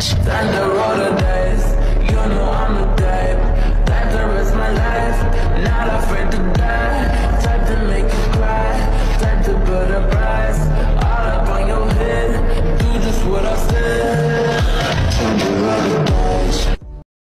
Time to